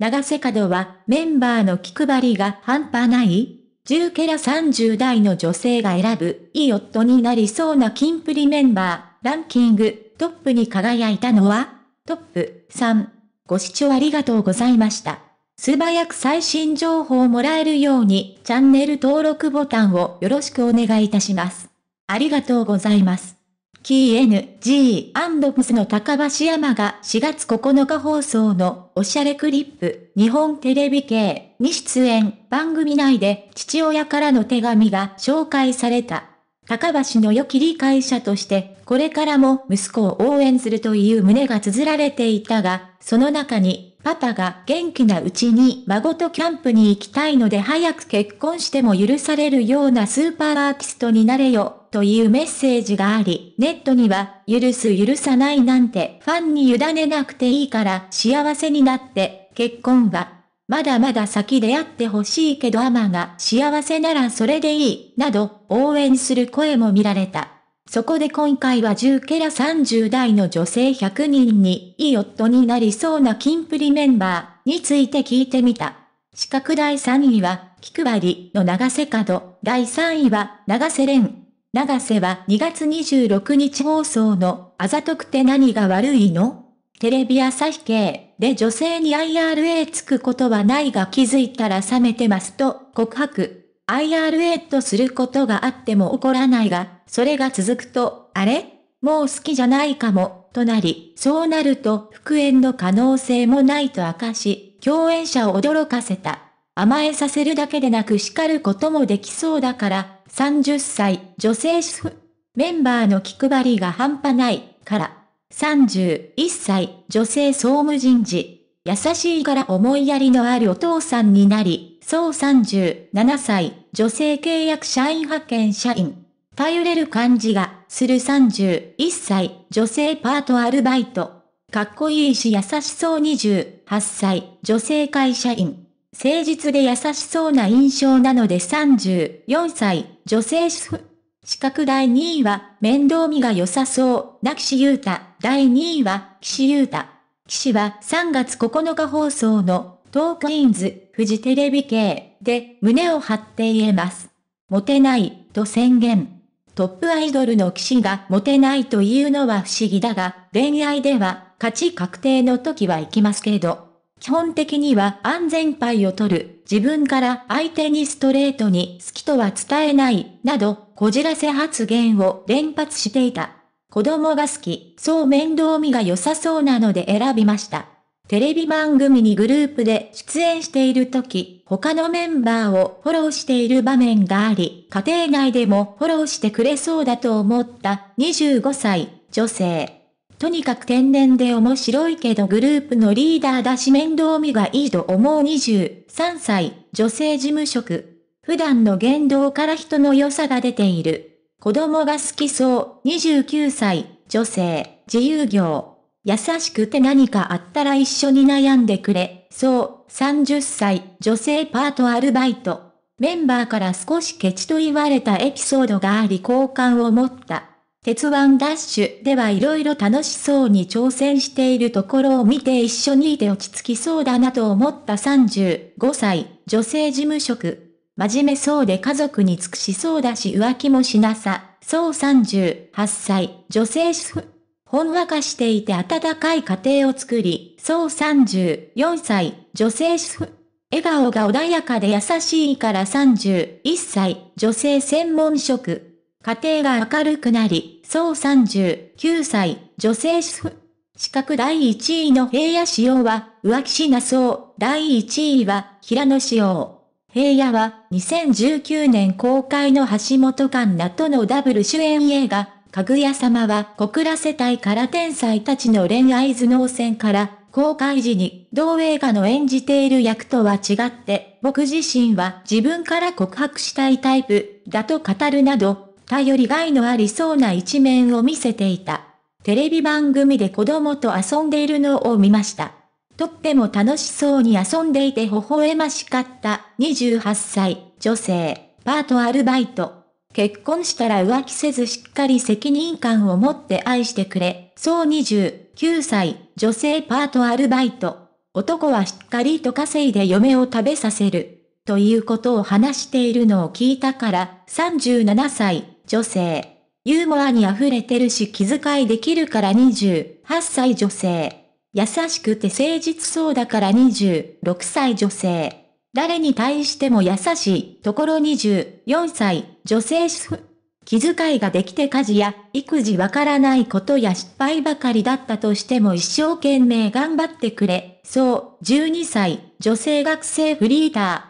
長瀬角はメンバーの気配りが半端ない10ケラ30代の女性が選ぶいい夫になりそうなキンプリメンバーランキングトップに輝いたのはトップ3。ご視聴ありがとうございました。素早く最新情報をもらえるようにチャンネル登録ボタンをよろしくお願いいたします。ありがとうございます。キー NG& の高橋山が4月9日放送のおしゃれクリップ日本テレビ系に出演番組内で父親からの手紙が紹介された。高橋の良き理解者としてこれからも息子を応援するという旨が綴られていたが、その中にパパが元気なうちに孫とキャンプに行きたいので早く結婚しても許されるようなスーパーアーティストになれよ、というメッセージがあり、ネットには、許す許さないなんてファンに委ねなくていいから幸せになって、結婚は、まだまだ先でやってほしいけどアマが幸せならそれでいい、など、応援する声も見られた。そこで今回は10ケラ30代の女性100人にいい夫になりそうなキンプリメンバーについて聞いてみた。資格第3位は、菊割の長瀬角、第3位は、長瀬廉。長瀬は2月26日放送の、あざとくて何が悪いの？テレビ朝日系で女性に IRA つくことはないが気づいたら冷めてますと告白。IRA とすることがあっても怒らないが、それが続くと、あれ？もう好きじゃないかも、となり、そうなると復縁の可能性もないと明かし、共演者を驚かせた。甘えさせるだけでなく叱ることもできそうだから、30歳、女性主婦。メンバーの気配りが半端ない、から。31歳、女性総務人事。優しいから思いやりのあるお父さんになり、そう37歳、女性契約社員派遣社員。頼れる感じが、する31歳、女性パートアルバイト。かっこいいし優しそう28歳、女性会社員。誠実で優しそうな印象なので34歳、女性主婦。資格第2位は、面倒見が良さそう、な岸優太。第2位は、岸優太。岸は3月9日放送の、トークインズ、フジテレビ系で胸を張って言えます。モテない、と宣言。トップアイドルの騎士がモテないというのは不思議だが、恋愛では勝ち確定の時は行きますけど、基本的には安全牌を取る、自分から相手にストレートに好きとは伝えない、など、こじらせ発言を連発していた。子供が好き、そう面倒見が良さそうなので選びました。テレビ番組にグループで出演している時、他のメンバーをフォローしている場面があり、家庭内でもフォローしてくれそうだと思った25歳、女性。とにかく天然で面白いけどグループのリーダーだし面倒見がいいと思う23歳、女性事務職。普段の言動から人の良さが出ている。子供が好きそう、29歳、女性、自由業。優しくて何かあったら一緒に悩んでくれ。そう、30歳、女性パートアルバイト。メンバーから少しケチと言われたエピソードがあり好感を持った。鉄腕ダッシュではいろいろ楽しそうに挑戦しているところを見て一緒にいて落ち着きそうだなと思った35歳、女性事務職。真面目そうで家族に尽くしそうだし浮気もしなさ。そう38歳、女性主婦。ほんわかしていて温かい家庭を作り、そう34歳、女性主婦。笑顔が穏やかで優しいから31歳、女性専門職。家庭が明るくなり、そう39歳、女性主婦。資格第1位の平野仕様は、浮気しなそう。第1位は、平野仕様。平野は、2019年公開の橋本環奈とのダブル主演映画、かぐや様は小倉世帯から天才たちの恋愛頭脳戦から公開時に同映画の演じている役とは違って僕自身は自分から告白したいタイプだと語るなど頼りがいのありそうな一面を見せていた。テレビ番組で子供と遊んでいるのを見ました。とっても楽しそうに遊んでいて微笑ましかった28歳女性パートアルバイト結婚したら浮気せずしっかり責任感を持って愛してくれ。そう29歳、女性パートアルバイト。男はしっかりと稼いで嫁を食べさせる。ということを話しているのを聞いたから、37歳、女性。ユーモアに溢れてるし気遣いできるから28歳女性。優しくて誠実そうだから26歳女性。誰に対しても優しいところ24歳女性主婦。気遣いができて家事や育児わからないことや失敗ばかりだったとしても一生懸命頑張ってくれ。そう、12歳女性学生フリーター。